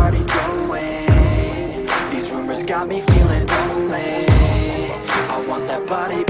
party going These rumors got me feeling lonely. I want that body,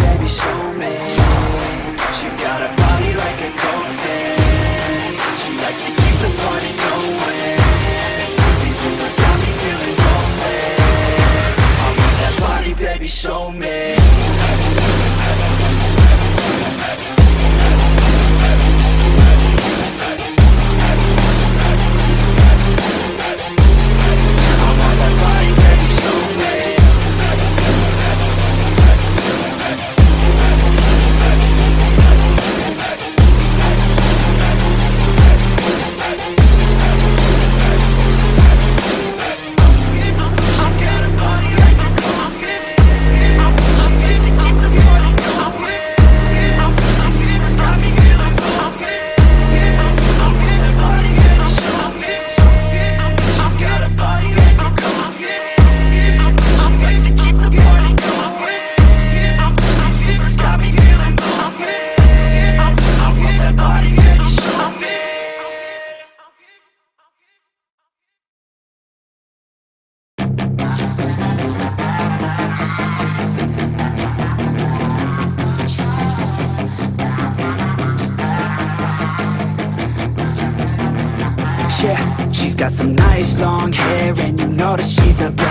nice long hair And you know that she's a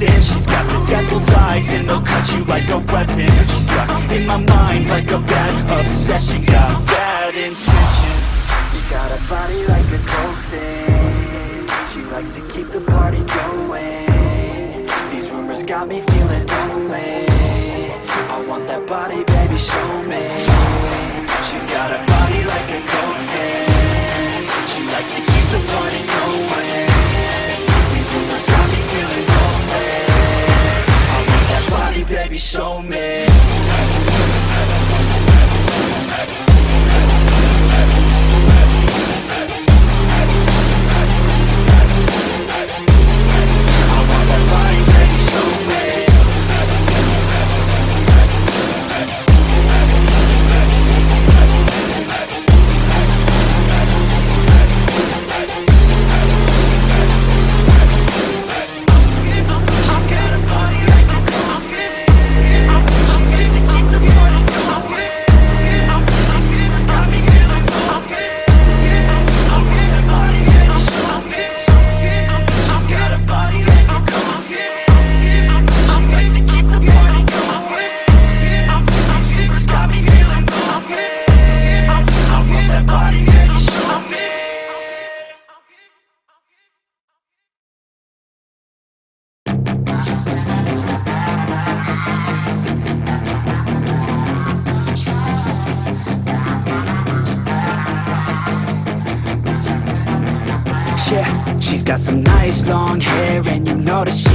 She's got the devil's eyes And they'll cut you like a weapon. She's stuck in my mind Like a bad obsession. Got bad intentions. You got a body like a coffin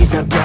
she's a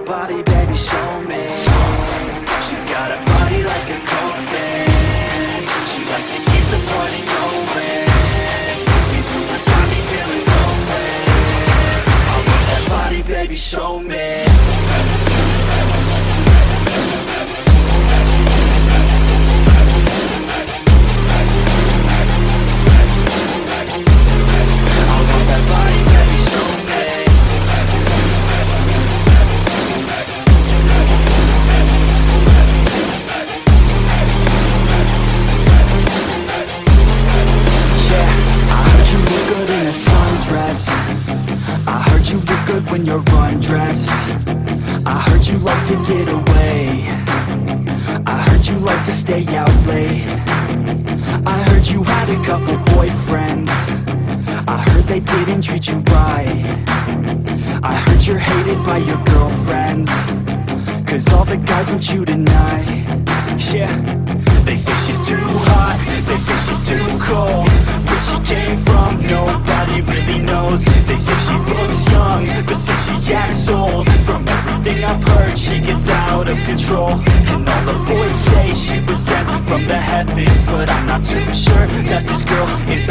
show me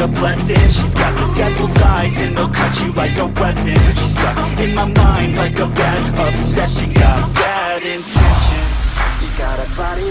a blessing. She's got the devil's eyes And they'll cut you like a weapon. She's stuck in my mind Like a bad obsession. Got bad intentions. You got a body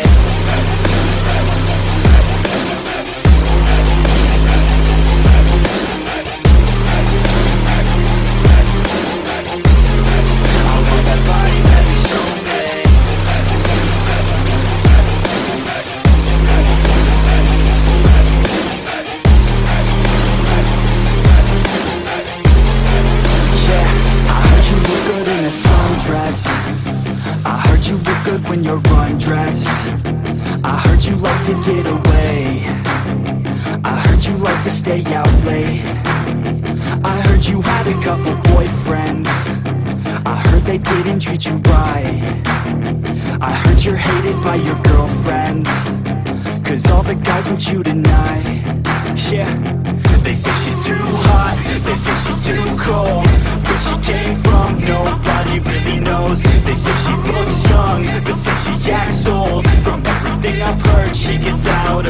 by your girlfriends. Cause all the guys want you tonight. Yeah. They say she's too hot. They say she's too cold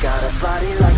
got a body like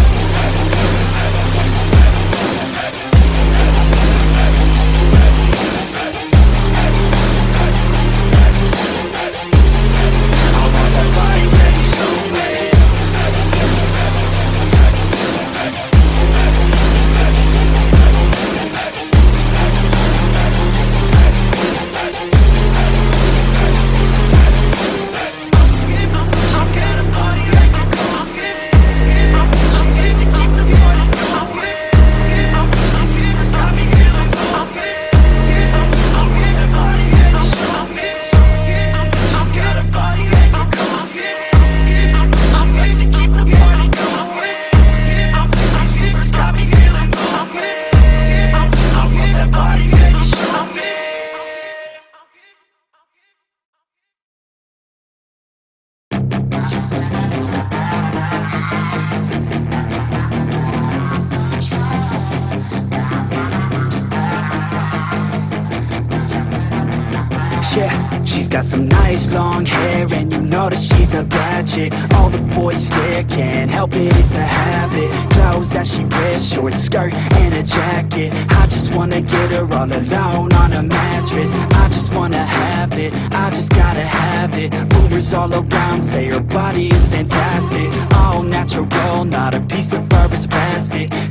skirt and a jacket. I just wanna get her all alone on a mattress. I just wanna have it, I just gotta have it. Rumors all around say her body is fantastic. All natural, not a piece of fur is plastic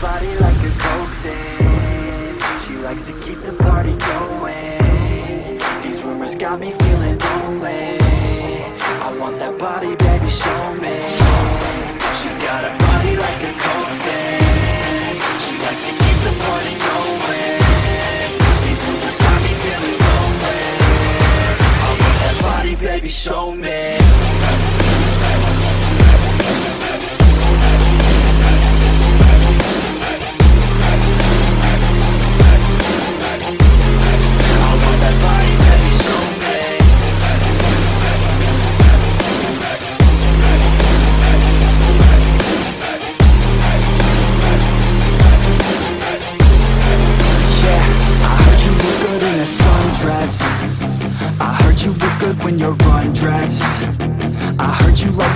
body like a coaxin She likes to keep the party going. These rumors got me feeling lonely. I want that body, baby,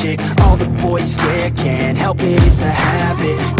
All the boys stare, can't help it, it's a habit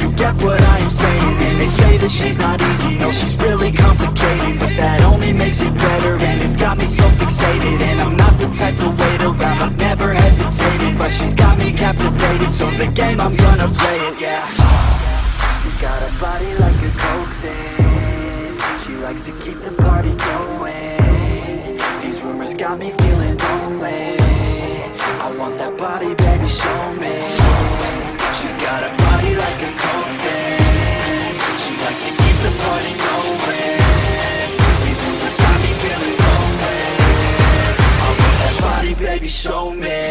you get what I am saying And they say that she's not easy, no, she's really complicated But that only makes it better, and it's got me so fixated. And I'm not the type to wait around, I've never hesitated But she's got me captivated, so the game, I'm gonna play it, yeah. You got a body like a coaxin She likes to keep the party going. These rumors got me feeling show me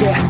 Yeah,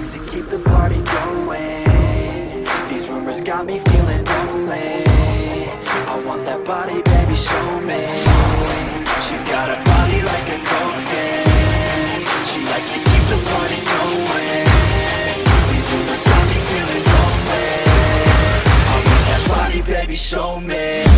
She likes to keep the party going. These rumors got me feeling lonely. I want that body, baby, show me. She's got a body like a coffin She likes to keep the party going. These rumors got me feeling lonely. I want that body, baby, show me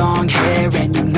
long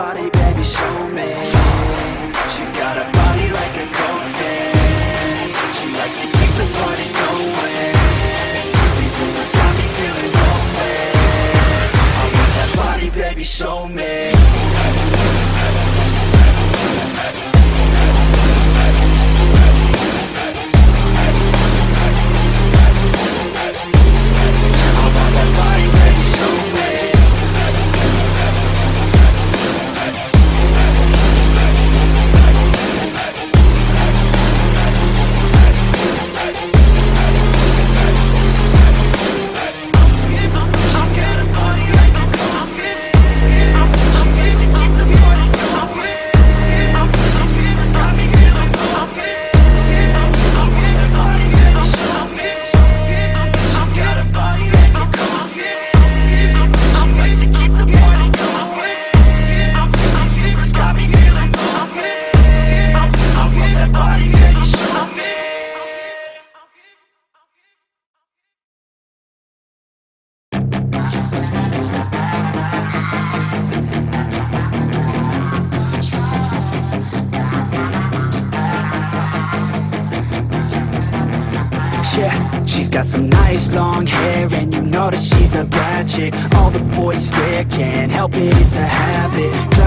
body, long hair And you know that she's a bad chick. All the boys stare, can't help it, it's a habit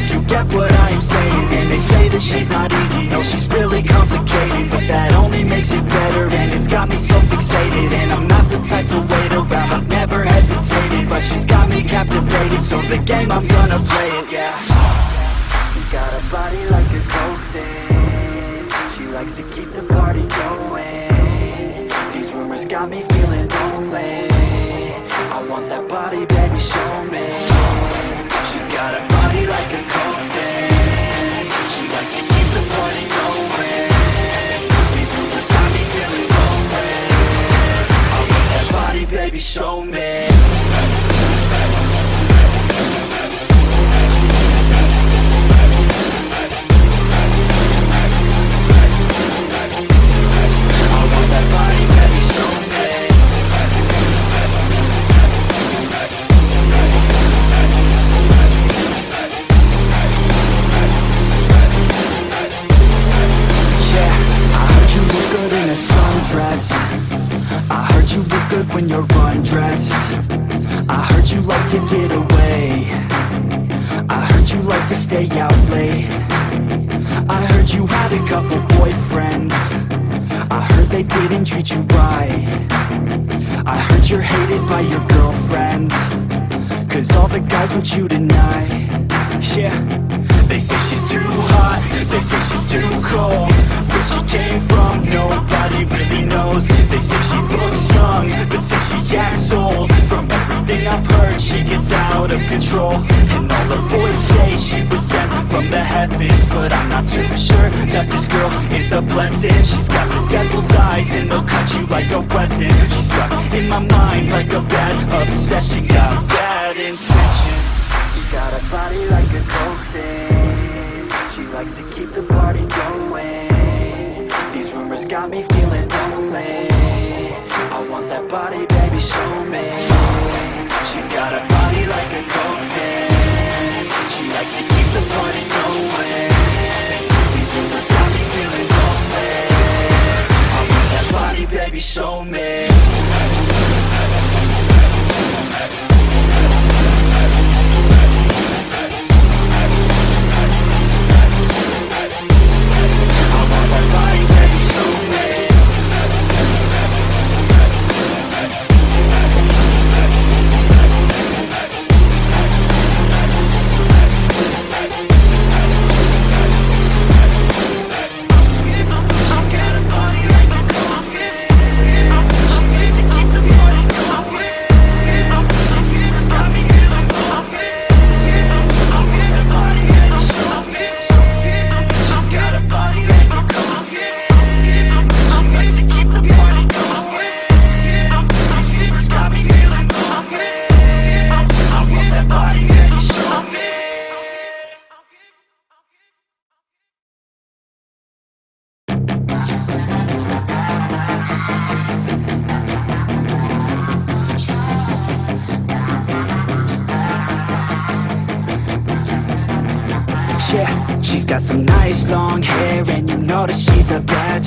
if you get what I am saying And they say that she's not easy, no, she's really complicated But that only makes it better and it's got me so fixated And I'm not the type to wait around, I've never hesitated But she's got me captivated, so the game, I'm gonna play it, yeah. You got a body like a coffin She likes to keep the party going These rumors got me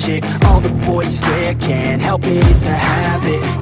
All the boys stare, can't help it, it's a habit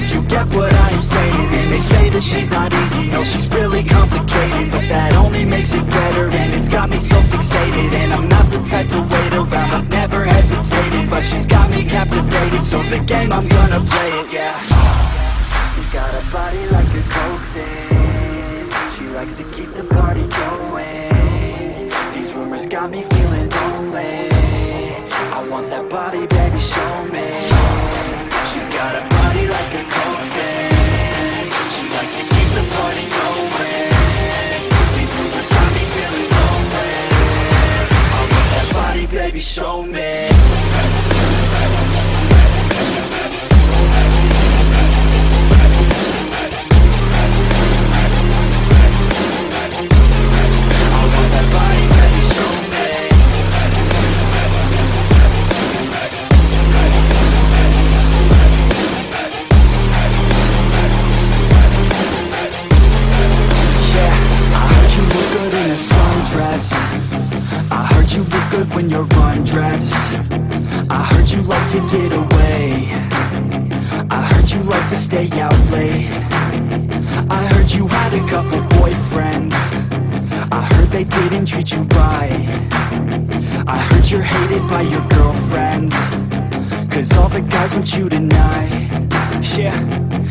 if you get what I am saying. They say that she's not easy, no she's really complicated. But that only makes it better. And it's got me so fixated. And I'm not the type to wait around, I've never hesitated. But she's got me captivated, so the game I'm gonna play it, yeah. You got a body like a thing She likes to keep the party going. These rumors got me feeling lonely. I want that body, baby, baby, show me stay out late. I heard you had a couple boyfriends. I heard they didn't treat you right. I heard you're hated by your girlfriends. Cause all the guys want you tonight. Yeah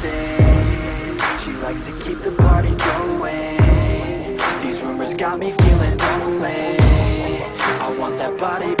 body,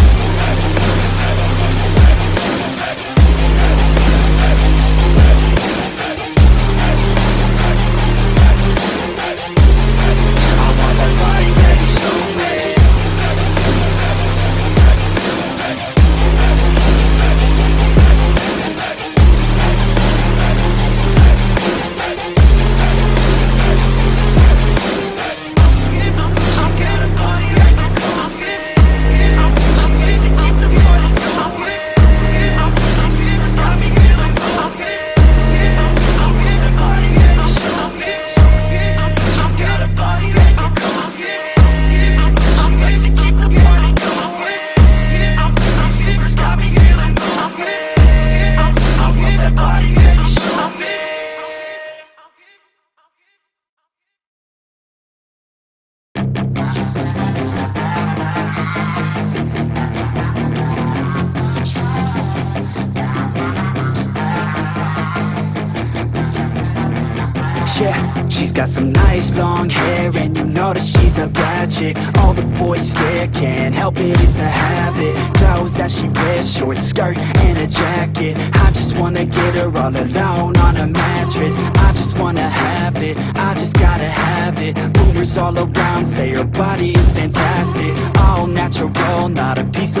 All the boys stare, can't help it, it's a habit. Clothes that she wears, short skirt and a jacket. I just wanna get her all alone on a mattress. I just wanna have it, I just gotta have it. Rumors all around say her body is fantastic. All natural, not a piece of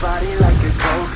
body like a coffin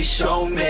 baby, show me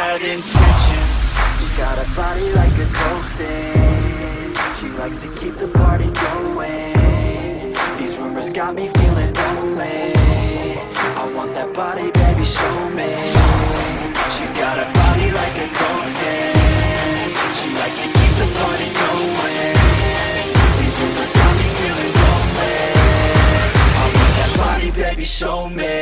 intentions. She's got a body like a thing She likes to keep the party going. These rumors got me feeling lonely. I want that body, baby, show me. She's got a body like a thing She likes to keep the party going. These rumors got me feeling lonely. I want that body, baby, show me